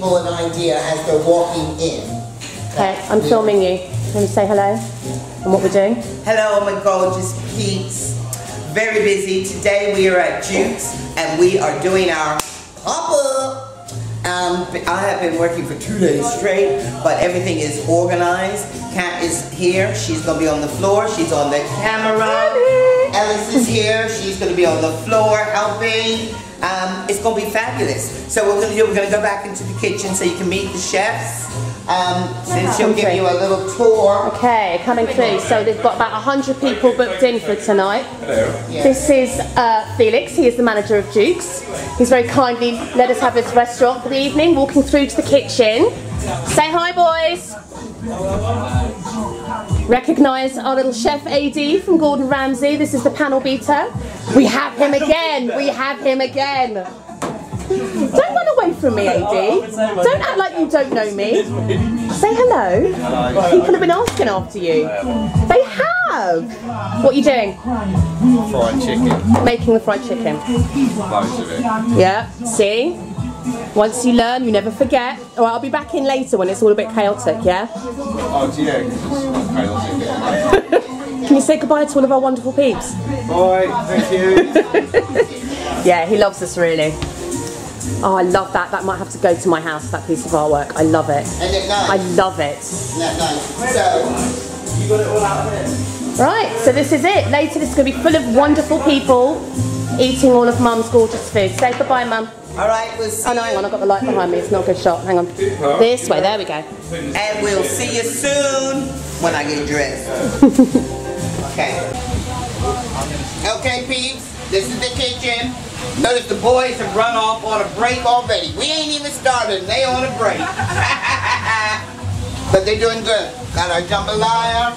people an idea as they're walking in. Okay, I'm filming you. Can you say hello and what we're doing? Hello, my gorgeous peeps. Very busy. Today we are at Jukes and we are doing our pop-up. Um, I have been working for two days straight, but everything is organized. Kat is here. She's gonna be on the floor. She's on the camera. Ellis is here. She's gonna be on the floor helping. Um, it's gonna be fabulous. So what we're gonna do, we're gonna go back into the kitchen so you can meet the chefs. Um, since she'll give you a little tour. Okay, coming through. So they've got about 100 people booked in for tonight. Hello. This is uh, Felix. He is the manager of Jukes. He's very kindly let us have his restaurant for the evening, walking through to the kitchen. Say hi, boys. Recognise our little chef AD from Gordon Ramsay. This is the panel beater. We have him again. We have him again. Don't run away from me, AD. Don't act like you don't know me. Say hello. People have been asking after you. They have. What are you doing? fried chicken, Making the fried chicken. loads of it. Yeah, see? Once you learn, you never forget. All right, I'll be back in later when it's all a bit chaotic, yeah? Oh, yeah, chaotic. Can you say goodbye to all of our wonderful peeps? Bye, thank you. Yeah, he loves us really. Oh, I love that. That might have to go to my house, that piece of artwork. I love it. And at I love it. And at night. So, Right, so this is it. Later, this is going to be full of wonderful people eating all of Mum's gorgeous food. Say goodbye, Mum. all right, we'll see Oh no, hang on. I've got the light behind me. It's not a good shot. Hang on. This way, there we go. And we'll see you soon when I get dressed. okay. Okay, peeps. This is the kitchen. Notice the boys have run off on a break already. We ain't even started. They on a break. but they're doing good. Got our jambalaya,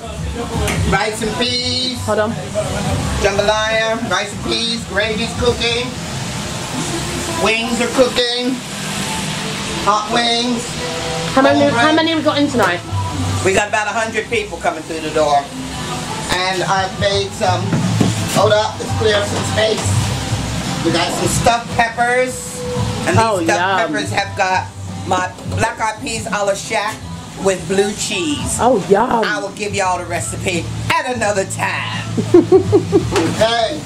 rice and peas, Hold on. jambalaya, rice and peas, gravy's cooking, wings are cooking, hot wings. How many, how many have we got in tonight? We got about 100 people coming through the door. And I've made some, hold up, let's clear up some space. We got some stuffed peppers. And these Oh, stuffed yum. peppers have got my black eyed peas a la shack with blue cheese. Oh, yum. I will give y'all the recipe at another time. okay.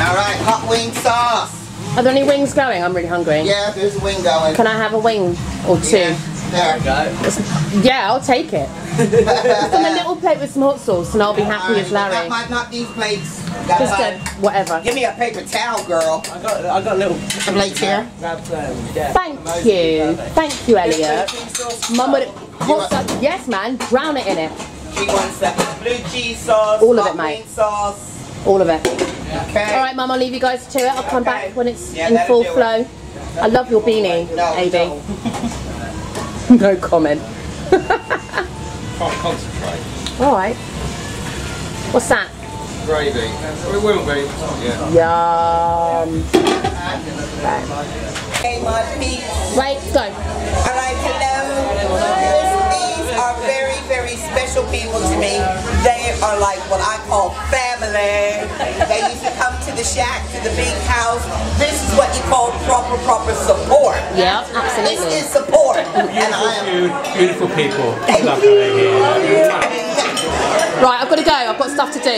All right, hot wing sauce. Are there any wings going? I'm really hungry. Yeah, there's a wing going. Can I have a wing or two? Yeah, there. We go. yeah, I'll take it. Just on a little plate with some hot sauce and I'll be happy as Not, Larry. my, not these plates. Got Just a, uh, whatever. Give me a paper towel, girl. I got, I got a little Some plates here. grab uh, yeah. Thank you. Thank you, Elliot. Mum would hot sauce. Yes, man. Drown it in it. She wants some blue cheese sauce. All of hot it, mate. wing sauce. All of it. Okay. All right, Mum. I'll leave you guys to it. I'll come Okay. back when it's Yeah, in full do it. flow. I love your beanie, No, AB. no. No comment. Can't concentrate. All right. What's that? Gravy. It will be. Yeah. Yum. Hey, my peeps. Right, go. All right, hello. These are very, very special people to me. They are like what I call family. They used to come to the shack, to the big house. This is what you call proper, proper support. Yeah, absolutely. This is support. And I am Beautiful people. Love having you here. Right, I've got to go. I've got stuff to do.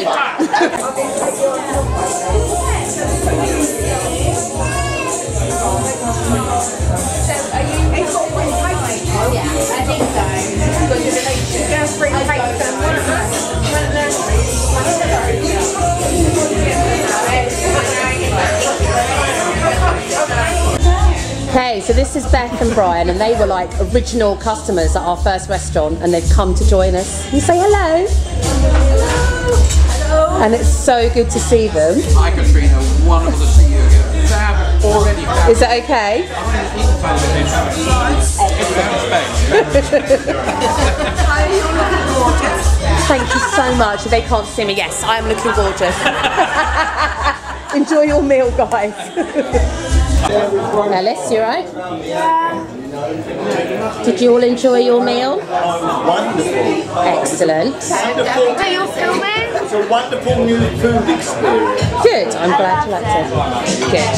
Okay, so this is Beth and Brian, and they were like original customers at our first restaurant, and they've come to join us. You say hello. Hello? And it's so good to see them. Hi, Katrina. Wonderful to see you again. To have already found Is that okay? Thank you so much. They can't see me. Yes, I am looking gorgeous. Enjoy your meal, guys. Alice, you right? Did you all enjoy your meal? Wonderful. Excellent. Wonderful. Are you filming? It's a wonderful new food experience. Good. I'm glad you liked it. Good.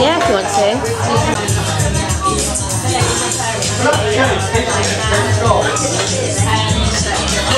Yeah, if you want to.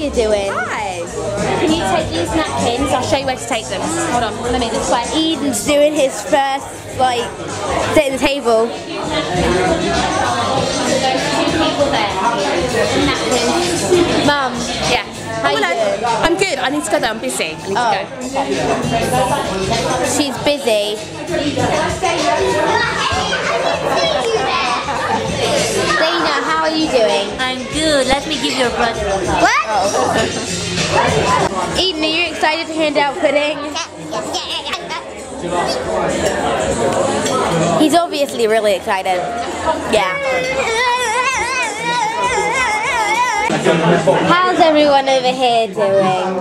you doing? Hi. Can you take these napkins? I'll show you where to take them. Hold on. Let me this way. Eden's doing his first, like, at the table. Two people there. Napkins. Mum. Yeah. How oh, you doing? I'm good. I need to go there. I'm busy. I need Oh. to go. She's busy. Dana, how are you doing? I'm good. Let me give you a brother. What? Eden, are you excited to hand out pudding? He's obviously really excited. Yeah. How's everyone over here doing?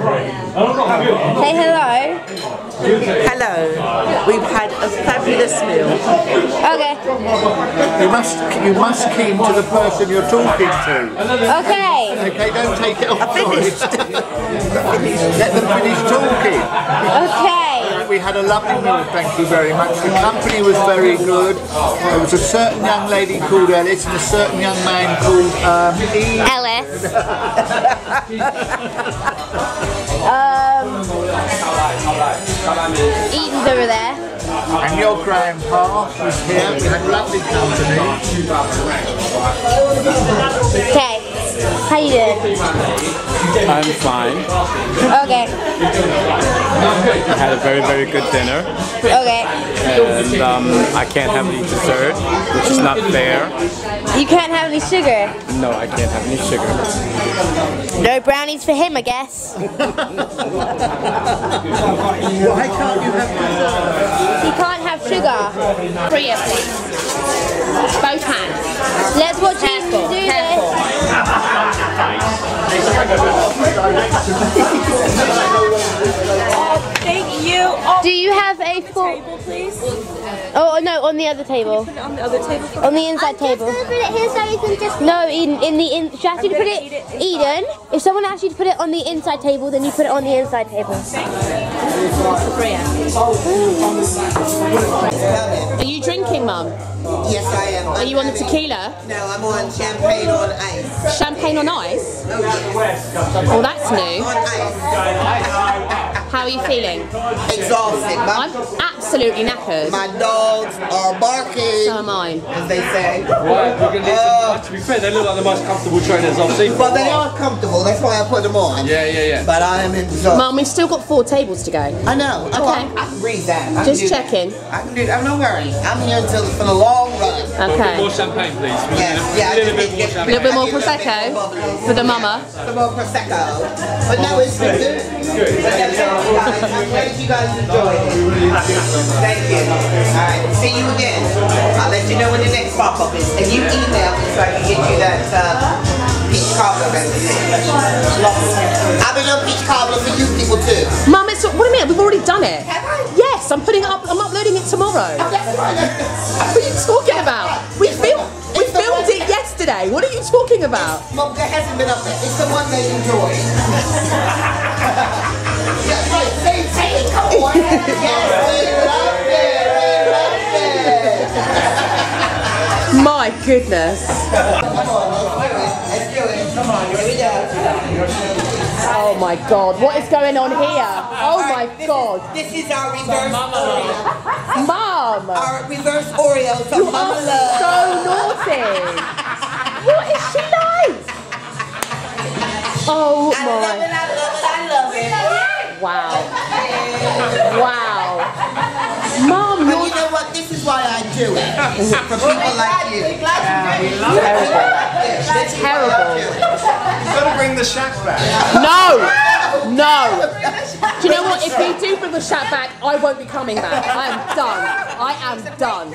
Say hello. Hello. We've had a fabulous meal. Okay. You must you must keen to the person you're talking to. Okay. Okay, don't take it off. Finished. Let them finish talking. Okay. We had a lovely meal, thank you very much. The company was very good. There was a certain young lady called Ellis and a certain young man called um, Ellis. um, Eden's over there. And your grandpa was here. We had lovely company. Okay. How you doing? I'm fine. Okay. I had a very, very good dinner. Okay. And um, I can't have any dessert, which is not fair. You can't have any sugar. No, I can't have any sugar. No brownies for him, I guess. Why can't you have dessert? He can't have sugar. Priya, please. Both hands. Let's watch Eden Careful, do careful. Thank you. Oh, Do you have a full? table, please. Oh no, on the other table. Put it on the other table. On the inside table. No, Eden. In the in, she asked you to put it. Eden, if someone asks you to put it on the inside table, then you put it on the inside table. Are you drinking, Mum? Yes, I am. Are you on the tequila? No, I'm on champagne on ice. Champagne on ice? Oh, that's new. On ice. How are you feeling? Exhausted. I'm absolutely knackered. my dogs are barking, So am I. as they say. Uh, to be fair, they look like the most comfortable trainers I've seen. But they are comfortable. That's why I put them on. Yeah, yeah, yeah. But I am exhausted. Mum, we've still got four tables to go. I know. I, Okay. I, I can read that. I Just can do that. checking. I can do that. I'm not worry. I'm here until for the long run. Okay. More champagne, please. Yes, need a, yeah, little bit more to A champagne. little bit more I need a bit prosecco more bubbly. for the mama. Some more prosecco. But no, it's been good. Good. I'm glad you guys enjoyed it. Thank you. All right. See you again. I'll let you know when the next pop-up is. And you email me so I can get you that uh, peach cobbler. I've been on peach cobbler for you people too. Mum, it's what do you mean? We've already done it. Have I? Yes, I'm putting it up. I'm uploading it tomorrow. What are you talking about? We filmed. We filmed it yesterday. What are you talking about? Well, that hasn't been up there. It's the one they enjoy. That's right. It. Come on. yes, we love it. We love it. My goodness. Come let's do it. Let's do it. Come on, here we go. Oh my God. What is going on here? Oh my This is- God. This is our reverse Oreo. Mum. Our reverse Oreo. So You Mama are love. so naughty. What is she like? Oh I love it. my. I love it. I love it. Wow. Wow. Mum, But you're you know what? This is why I do it for people like you. Terrible. You've gotta bring the shack back. No! No! Do you know what? If we do bring the shack back, I won't be coming back. I am done. I am done.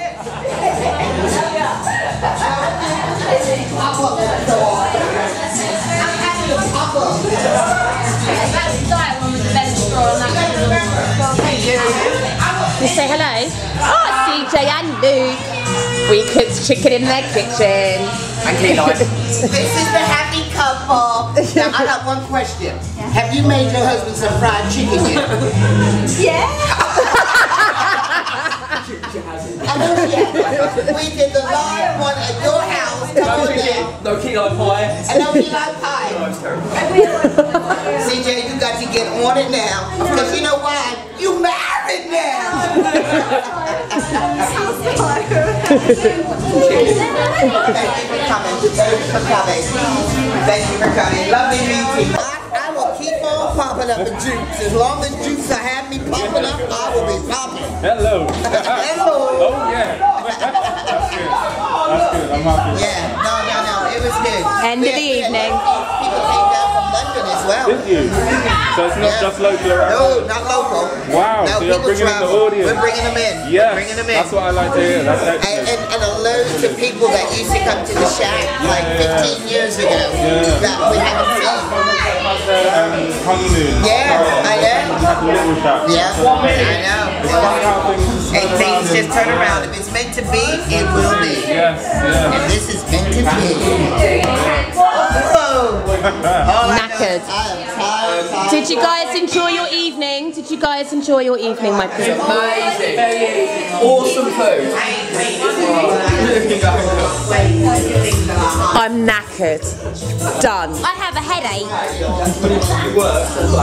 You say hello? Oh, CJ and Luke. We cooked chicken in their kitchen. And This is the happy couple. Now, I got one question. Have you made your husband some fried chicken yet? Yeah. I know she has. We did the live one at your house. Come on now. No key lime pie. And no key lime pie. CJ, you got to get on it now. Because you know why? You married now. Thank you for coming. Thank you for coming. Thank you for coming. Lovely meeting. I, I will keep on popping up in Jukes. As long as Jukes will have me popping up, I will be popping. Hello. Hello. Oh yeah. That's good. That's good. I'm happy. Yeah, no, no, no. It was good. End of the evening. People came down from London as well. Did you? So it's not Yeah. just local around. No, not local. Wow, No, so you're people bringing in the audience. We're bringing them in. Yes. We're bringing them in. That's what I like to hear. That's and, excellent. and, and a loads of people that used to come to the shack like 15 years ago that we haven't seen. Um, honeymoon. Yeah, I know. Like a. Yeah, I know. It's funny how things. And things just turn around. If it's meant to be, it will be. Yes, yes. And this is meant to be. All I know Knackered. is I am tired, tired. Did you guys enjoy your evening? Did you guys enjoy your evening, my people? Awesome food. I'm knackered. Done. I have a headache.